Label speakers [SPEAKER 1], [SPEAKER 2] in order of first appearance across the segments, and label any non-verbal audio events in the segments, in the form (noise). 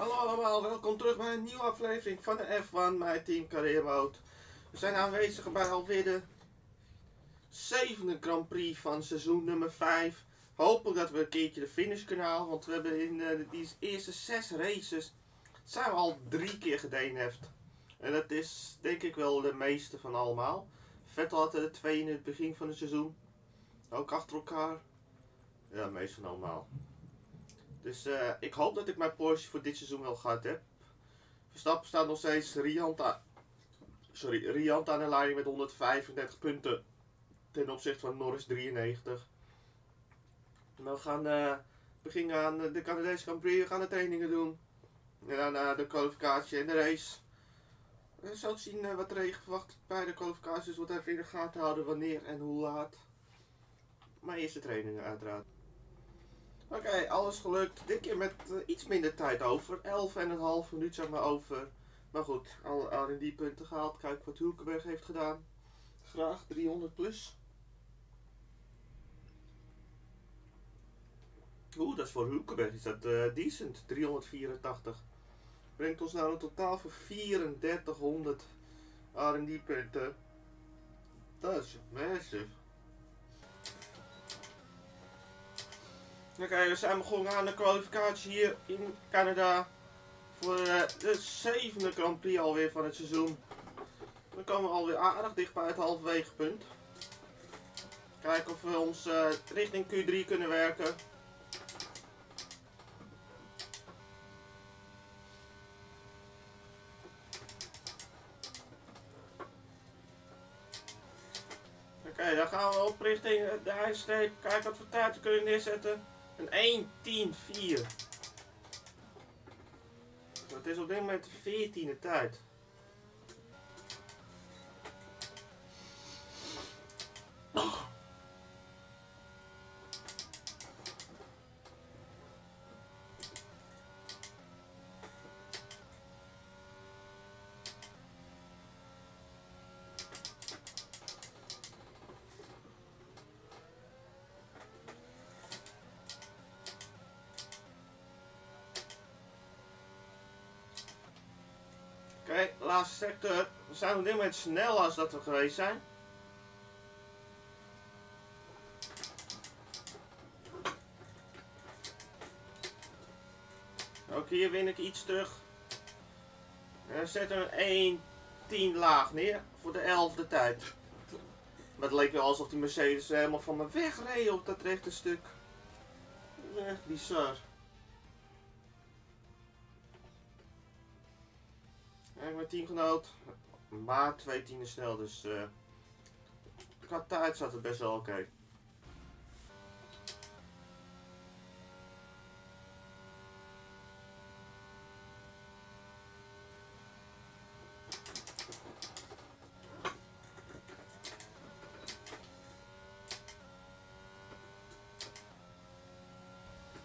[SPEAKER 1] Hallo allemaal, welkom terug bij een nieuwe aflevering van de F1 mijn Team Career. We zijn aanwezig bij alweer de zevende Grand Prix van seizoen nummer 5. Hopelijk dat we een keertje de finish kunnen halen, want we hebben in uh, die eerste zes races zijn we al drie keer gedeneft. En dat is denk ik wel de meeste van allemaal. Vettel had er twee in het begin van het seizoen. Ook achter elkaar. Ja, meest van allemaal. Dus uh, ik hoop dat ik mijn Porsche voor dit seizoen wel gehad heb. Verstappen staat nog steeds riant aan, sorry, riant aan de leiding met 135 punten. Ten opzichte van Norris 93. En we gaan beginnen aan de Canadese Grand Prix. We gaan de trainingen doen. En daarna de kwalificatie en de race. We zullen zien wat er verwacht bij de kwalificaties. Wat even in de gaten houden wanneer en hoe laat. Maar eerst de trainingen uiteraard. Oké, alles gelukt. Dit keer met uh, iets minder tijd over. 11,5 minuut zeg maar over. Maar goed, al, al in die punten gehaald. Kijk wat Hulkenberg heeft gedaan. Graag 300 plus. Oeh, dat is voor Hulkenberg is dat uh, decent. 384. Brengt ons nou een totaal van 3400 R&D punten. Dat is massive. Oké, we zijn begonnen aan de kwalificatie hier in Canada. Voor uh, de zevende Grand Prix alweer van het seizoen. We komen alweer aardig dicht bij het halverwege punt. Kijken of we ons uh, richting Q3 kunnen werken. Oké, dan gaan we op richting de eindstreep. Kijken wat voor tijd we kunnen neerzetten. Een 1, 10, 4. Dat is op dit moment de 14e tijd. Okay, laatste sector. We zijn op dit moment sneller als dat we geweest zijn. Ook hier win ik iets terug. En zetten we een 1, 10 laag neer voor de 11e tijd. Maar het leek wel alsof die Mercedes helemaal van me wegreed op dat rechte stuk. Echt bizar. En mijn teamgenoot, maar twee tienden snel, dus uh, qua tijd zat het best wel oké. Okay.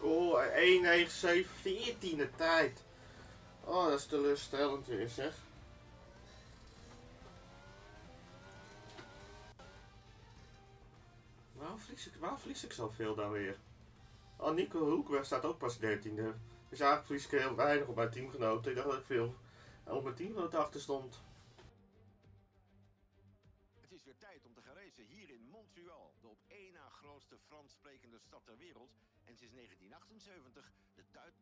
[SPEAKER 1] Oh, 1,97, 14e tijd. Oh, dat is teleurstellend weer, zeg. Waarom verlies ik, waarom verlies ik zoveel dan weer? Oh, Nico Hoekberg staat ook pas 13e. Dus eigenlijk verlies ik heel weinig op mijn teamgenoten. Ik dacht dat ik veel op mijn teamgenoten achter stond.
[SPEAKER 2] Het is weer tijd om te gaan racen hier in Montreal, de op één na grootste Frans sprekende stad ter wereld. En sinds 1978 de Duit.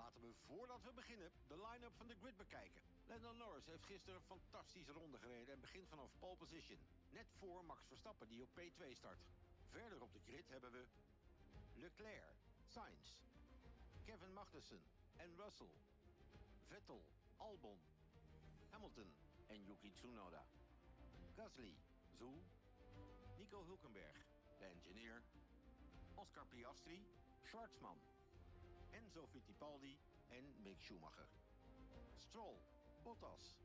[SPEAKER 2] Laten we voordat we beginnen de line-up van de grid bekijken. Lando Norris heeft gisteren een fantastische ronde gereden en begint vanaf pole position. Net voor Max Verstappen die op P2 start. Verder op de grid hebben we Leclerc, Sainz, Kevin Magnussen en Russell, Vettel, Albon, Hamilton en Yuki Tsunoda. Gasly, Zoel, Nico Hulkenberg, de engineer, Oscar Piastri, Schwartzman, Enzo Fittipaldi en Mick Schumacher. Stroll, Bottas,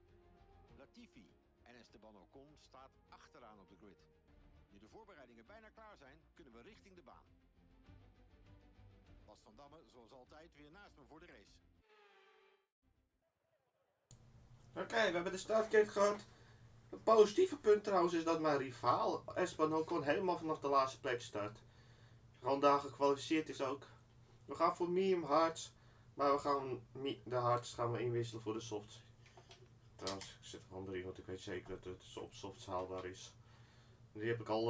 [SPEAKER 2] Latifi en Esteban Ocon staat achteraan op de grid. Nu de voorbereidingen bijna klaar zijn, kunnen we richting de baan. Bas van Damme, zoals altijd, weer naast me voor de race.
[SPEAKER 1] Oké, we hebben de startkit gehad. Een positieve punt trouwens is dat mijn rivaal Esteban Ocon helemaal vanaf de laatste plek start. Gewoon daar gekwalificeerd is ook. We gaan voor medium hards. Maar we gaan de hards gaan we inwisselen voor de softs. Trouwens, ik zet er gewoon erin, want ik weet zeker dat het op softs haalbaar is. Die heb ik al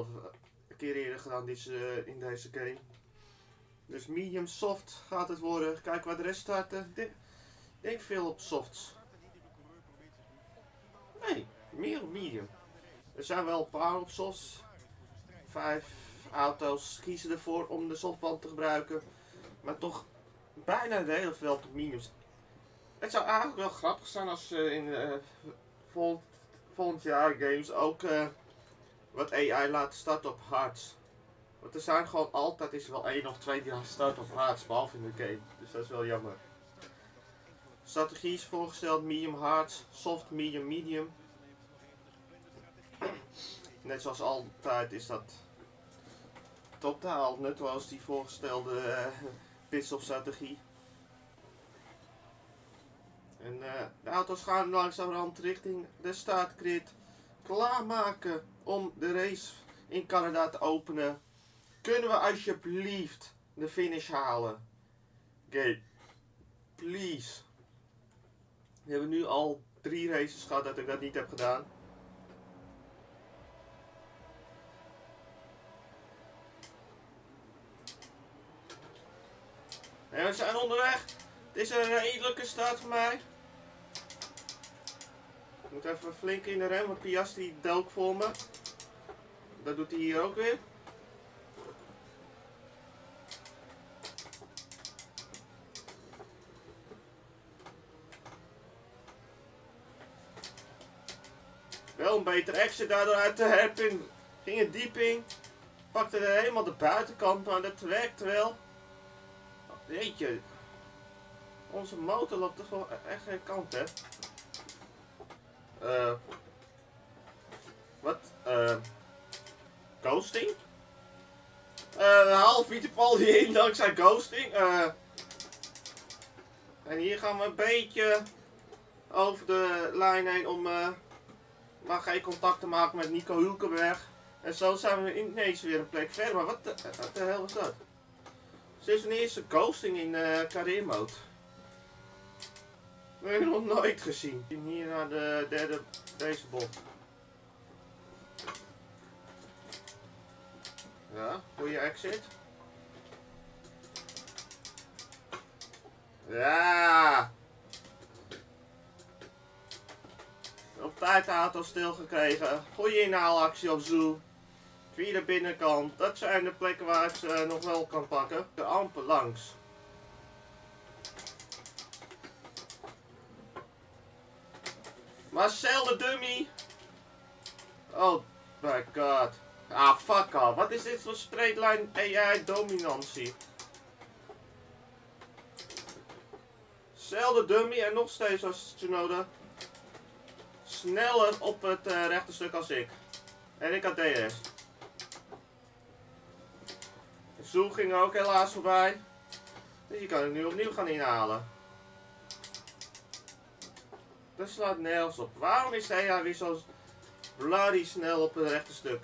[SPEAKER 1] een keer eerder gedaan deze, in deze game. Dus medium soft gaat het worden. Kijk waar de rest staat. eh, Denk, denk veel op softs. Nee, meer op medium. Er zijn wel een paar op softs. Vijf auto's kiezen ervoor om de softband te gebruiken. Maar toch bijna de hele veld op mediums. Het zou eigenlijk wel grappig zijn als ze in eh, vol, volgend jaar games ook eh, wat AI laten starten op hards. Want er zijn gewoon altijd is wel één of twee die gaan starten op hards, behalve in de game. Dus dat is wel jammer. Strategie is voorgesteld medium hards, soft medium medium. (clears throat) Net zoals altijd is dat totaal nutteloos die voorgestelde eh pitstop strategie. En eh, de auto's gaan langzamerhand richting de startgrid klaarmaken om de race in Canada te openen. Kunnen we alsjeblieft de finish halen? Oké, please. We hebben nu al drie races gehad dat ik dat niet heb gedaan. En we zijn onderweg. Het is een redelijke start voor mij. Ik moet even flink in de rem, want Piastri dook voor me. Dat doet hij hier ook weer. Wel een beter exit daardoor uit de hairpin. Ging het diep in. Pakte er helemaal de buitenkant, maar dat werkte wel. Jeetje. Onze motor loopt toch wel echt geen kant, hè? Eh. wat? Eh. ghosting? Eh, half Fittipaldi in dankzij ghosting. Eh. en hier gaan we een beetje over de lijn heen om eh, maar geen contact te maken met Nico Hulkenberg. En zo zijn we ineens weer een plek verder. Maar wat de, wat de hel is dat? Wanneer is er ghosting in eh career mode? Dat heb nog nooit gezien. Hier naar de derde, deze bocht. Ja, goede exit. Ja! Op tijd de auto stilgekregen. Goede inhaalactie op Zoo. Via de binnenkant. Dat zijn de plekken waar ik ze nog wel kan pakken. De amper langs. Marcel de dummy. Oh my god. Ah, fuck off. Wat is dit voor straight line AI dominantie? Zelfde dummy en nog steeds als Tsunoda. Sneller op het uh, rechte stuk als ik. En ik had DRS. Zoe ging ook helaas voorbij. Dus je kan het nu opnieuw gaan inhalen. Dat slaat nergens op. Waarom is hij ja weer zo bloody snel op het rechte stuk?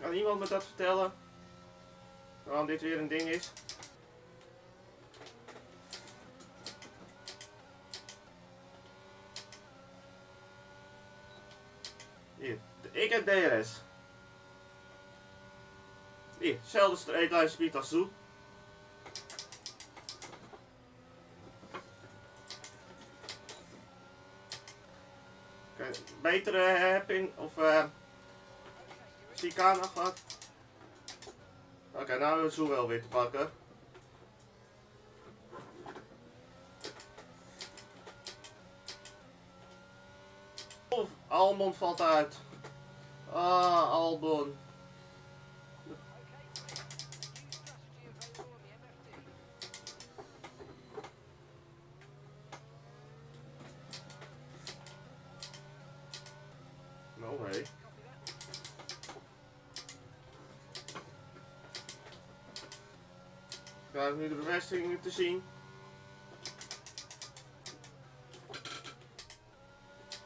[SPEAKER 1] Kan iemand me dat vertellen? Waarom dit weer een ding is? Hier, ik heb DRS. Hier, line speed als. Oké, betere hairpin of eh chicane gehad. Oké, nou hebben we Zoe wel weer te pakken. Oef, Almond valt uit. Ah, Albon. way. Daar nu de bevestiging te zien.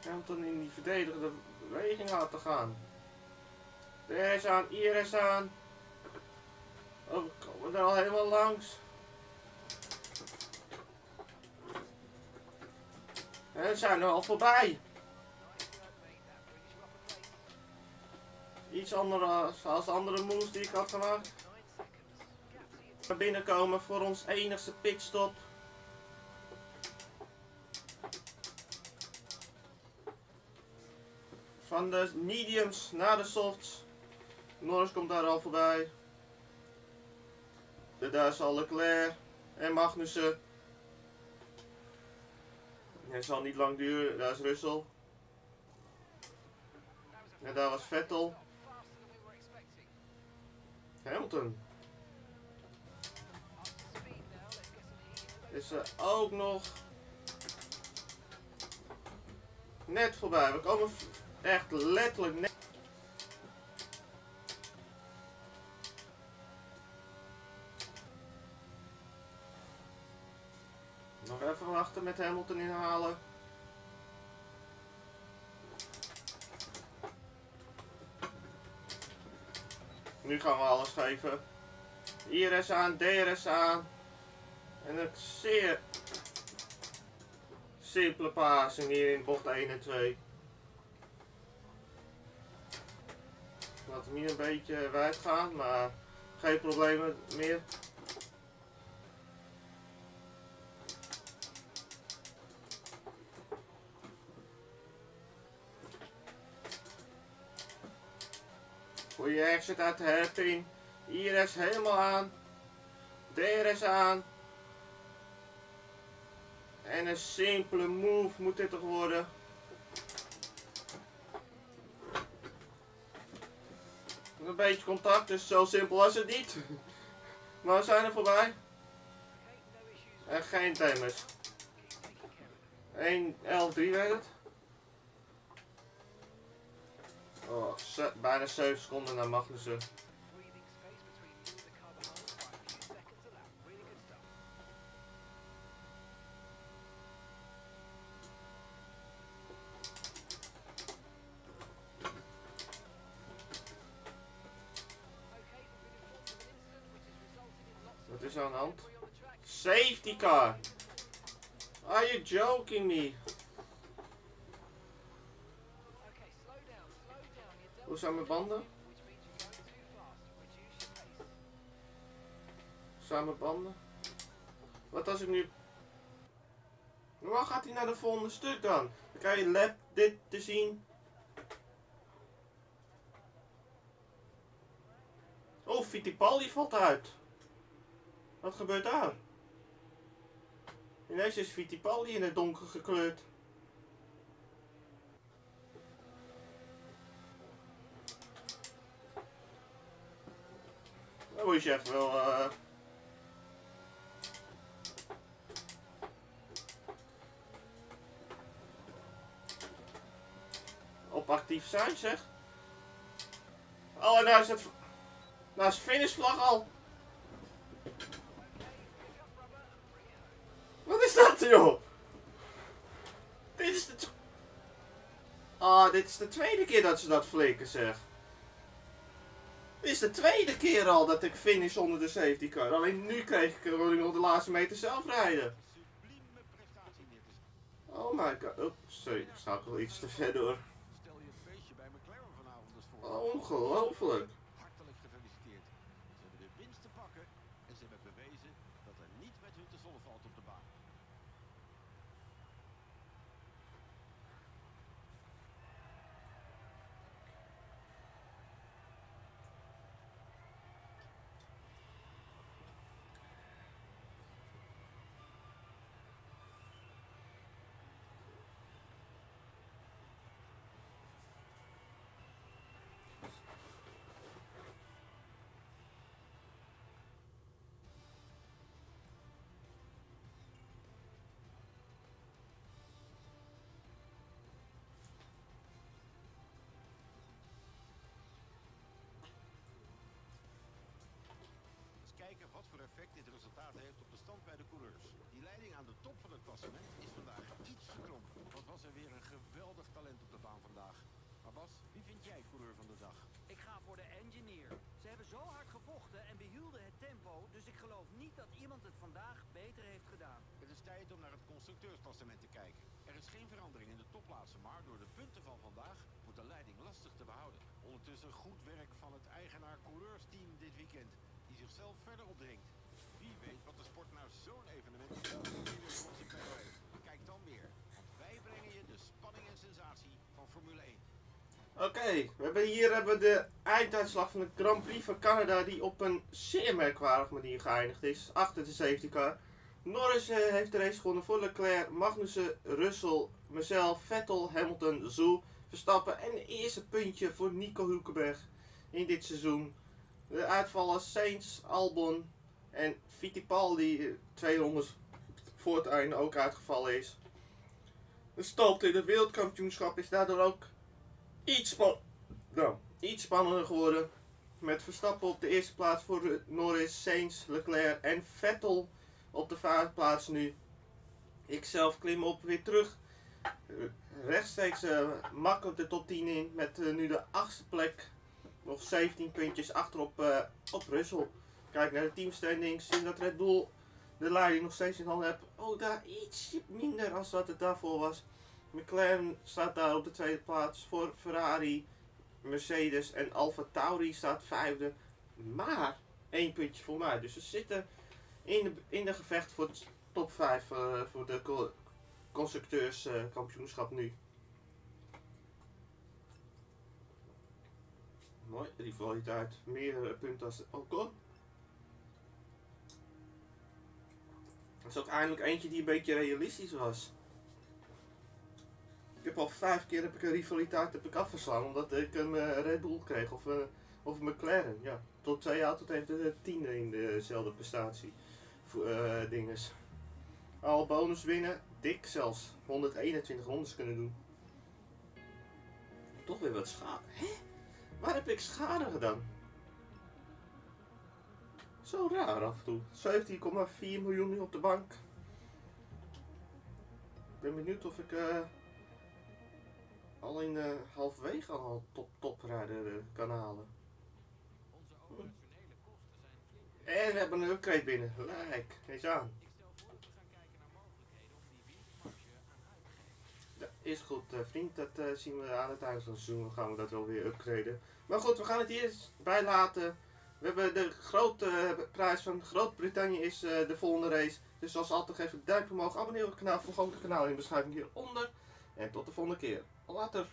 [SPEAKER 1] En dan in die verdedigende beweging laten gaan. Daar is aan, hier is aan. Oh, we komen er al helemaal langs. En we zijn er al voorbij. Iets andere als, als de andere moves die ik had gemaakt. We binnenkomen voor ons enigste pitstop. Van de mediums naar de softs. Norris komt daar al voorbij. De daar is al Leclerc en Magnussen. Het zal niet lang duren, daar is Russell. En daar was Vettel. Hamilton. Is er ook nog net voorbij. We komen echt letterlijk net. Nog even wachten met Hamilton inhalen. Nu gaan we alles geven. IRS aan, DRS aan. En een zeer simpele passing hier in bocht 1 en 2. Laat hem hier een beetje wijd gaan, maar geen problemen meer. Goeie exit uit de hairpin. IRS helemaal aan. DRS aan. En een simpele move moet dit toch worden. Een beetje contact, dus zo simpel was het niet. (laughs) Maar we zijn er voorbij. En geen damage. 1, 11, 3 werd het. Oh, bijna 7 seconden naar Magnussen. Wat is aan de hand? Safety car! Are you joking me? Mijn banden? Mijn banden? Wat als ik nu... Waar gaat hij naar de volgende stuk dan? Dan krijg je lap dit te zien. Oh, Fittipaldi valt uit. Wat gebeurt daar? Ineens is Fittipaldi in het donker gekleurd. Dan moet je even wel... eh, op actief zijn, zeg. Oh, en daar is het... Daar is finishvlag al. Wat is dat, joh? Dit is de... Ah, dit is de tweede keer dat ze dat flikken, zeg. Dit is de tweede keer al dat ik finish onder de safety car. Alleen nu kreeg ik, wil ik nog de laatste meter zelf rijden. Oh my god. Oh, sorry, ik schakel iets te ver door.
[SPEAKER 2] Stel je het feestje bij McLaren vanavond eens voor.
[SPEAKER 1] Ongelooflijk.
[SPEAKER 2] Hartelijk gefeliciteerd. Ze hebben de winst te pakken en ze hebben bewezen dat er niet met hun te zollen valt op de baan. Effect dit resultaat heeft op de stand bij de coureurs. Die leiding aan de top van het klassement is vandaag iets gekrompen. Wat was er weer een geweldig talent op de baan vandaag. Maar Bas, wie vind jij coureur van de dag?
[SPEAKER 3] Ik ga voor de engineer. Ze hebben zo hard gevochten en behielden het tempo, dus ik geloof niet dat iemand het vandaag beter heeft gedaan.
[SPEAKER 2] Het is tijd om naar het constructeursklassement te kijken. Er is geen verandering in de topplaatsen, maar door de punten van vandaag wordt de leiding lastig te behouden. Ondertussen goed werk van het eigenaar-coureursteam dit weekend, die zichzelf verder opdringt. Wie weet wat de sport nou zo'n evenement. Kijk dan weer, wij brengen je de spanning en sensatie van Formule 1.
[SPEAKER 1] Oké, hier hebben we de einduitslag van de Grand Prix van Canada die op een zeer merkwaardige manier geëindigd is. Achter de safety car. Norris eh, heeft de race gewonnen voor Leclerc, Magnussen, Russell, mezelf, Vettel, Hamilton, Zoe, Verstappen en het eerste puntje voor Nico Hulkenberg in dit seizoen. De uitvallers Sainz, Albon en Fittipaldi, eh, twee rondes voor het ook uitgevallen is. De stand in het wereldkampioenschap is daardoor ook iets, nou, iets spannender geworden. Met Verstappen op de eerste plaats voor eh, Norris, Sainz, Leclerc en Vettel op de vijfde plaats nu. Ik zelf klim op weer terug. Eh, Rechtstreeks eh, makkelijk de top 10 in met eh, nu de achtste plek. Nog 17 puntjes achterop eh op Russell. Kijk naar de teamstandings. Zien dat Red Bull de leiding nog steeds in handen heeft. Oh, daar ietsje minder als wat het daarvoor was. McLaren staat daar op de tweede plaats voor Ferrari, Mercedes en Alfa Tauri staat vijfde. Maar één puntje voor mij. Dus we zitten in de, in de gevecht voor top 5 voor de co- constructeurskampioenschap nu. Mooi, rivaliteit. Meer eh, punten als Ocon. Dat is ook eindelijk eentje die een beetje realistisch was. Ik heb al vijf keer heb ik een rivaliteit heb ik afgeslagen omdat ik een eh, Red Bull kreeg of, eh, of een McLaren. Ja, tot twee auto's heeft de tiende in dezelfde prestatie. Eh, dinges. Al bonus winnen, dik zelfs. 121 rondes kunnen doen. Toch weer wat schade. Hè? Waar heb ik schade gedaan? Zo raar af en toe. 17,4 miljoen op de bank. Ik ben benieuwd of ik eh, al in eh, halverwege al top toprijder eh, kan halen.
[SPEAKER 3] Flink.
[SPEAKER 1] En we hebben een upgrade binnen. Lijk, eens aan. Is goed, vriend. Dat zien we aan het einde van het seizoen. Dan gaan we dat wel weer upgraden. Maar goed, we gaan het hier bij laten. We hebben de grote eh, prijs van Groot-Brittannië is eh, de volgende race. Dus zoals altijd geef een duimpje omhoog. Abonneer op het kanaal. Volg ook het kanaal in de beschrijving hieronder. En tot de volgende keer. Later.